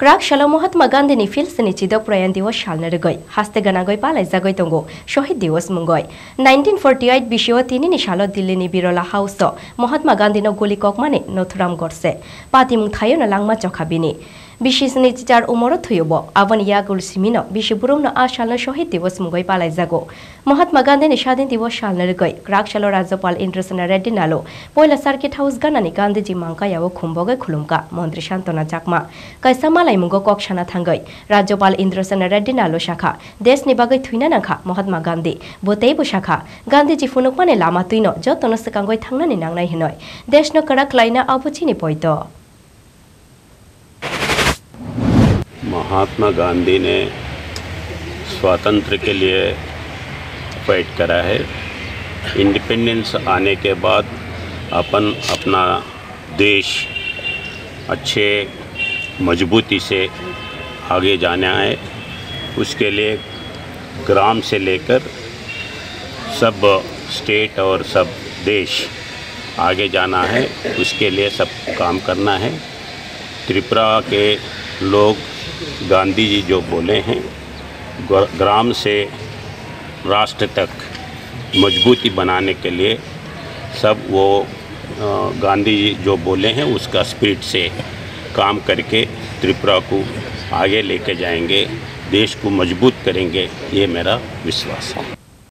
Crack শালা Mahatma গান্ধীনি feel সিনিচিদ প্রয়াণ দিবস সালনের গই হাস্তে গানা গই পালাই জাগই তঙ্গ শহীদ দিবস মুঙ্গই নাইনটিন ফোরটি এইট বিশেও তিনি নি সালত দিল্লিনি বিরলা হাউস মহাত্মা গান্ধীন গলি কক মানে নথুরাম গড়ছে পাতিমুং থাইও না লাংমা চখাবিনি বিশেষ উমর থুয়ব আবন ইয়া গুল সিমিন বিশ্ব বুৰমন আ শালন শ্বহীদ দিৱস মুগৈ পালাই যাব মহাত্মা গান্ধী নিশাদিন দিৱস শালনৰ গৈ ক্ৰাকশালৰ ৰাজ্যপাল ইন্দ্ৰসেনা ৰেড্ডি নালো। পয়লা সার্কিট হাউস গানানি গান্ধীজি মাংকা ইয়াও খুম্বগৈ খুলুমকা। মন্ত্রী শান্তনা চাকমা। কাইসামালাই মুগ ককশানা থাংগৈ ৰাজ্যপাল ইন্দ্ৰসেনা ৰেড্ডি নালো শাখা। দেশ নিবাগৈ থুইনা নাখা মহাত্মা গান্ধী। বতেইব শাখা। গান্ধীজি ফুনুকমানে লামা তুইন। যতনসে কাংগৈ থাংনানি নাংনাই হেনয়। দেশ ন কড়া ক্লাইনা আবুচিনি পৈত महात्मा गांधी ने स्वातंत्र के लिए फाइट करा है। इंडिपेंडेंस आने के बाद अपन अपना देश अच्छे मजबूती से आगे जाना है। उसके लिए ग्राम से लेकर सब स्टेट और सब देश आगे जाना है। उसके लिए सब काम करना है। त्रिपुरा के लोग गांधी जी जो बोले हैं ग्राम से राष्ट्र तक मजबूती बनाने के लिए सब वो गांधी जी जो बोले हैं, उसका स्पीड से काम करके त्रिपुरा को आगे लेके जाएँगे, देश को मज़बूत करेंगे, ये मेरा विश्वास है।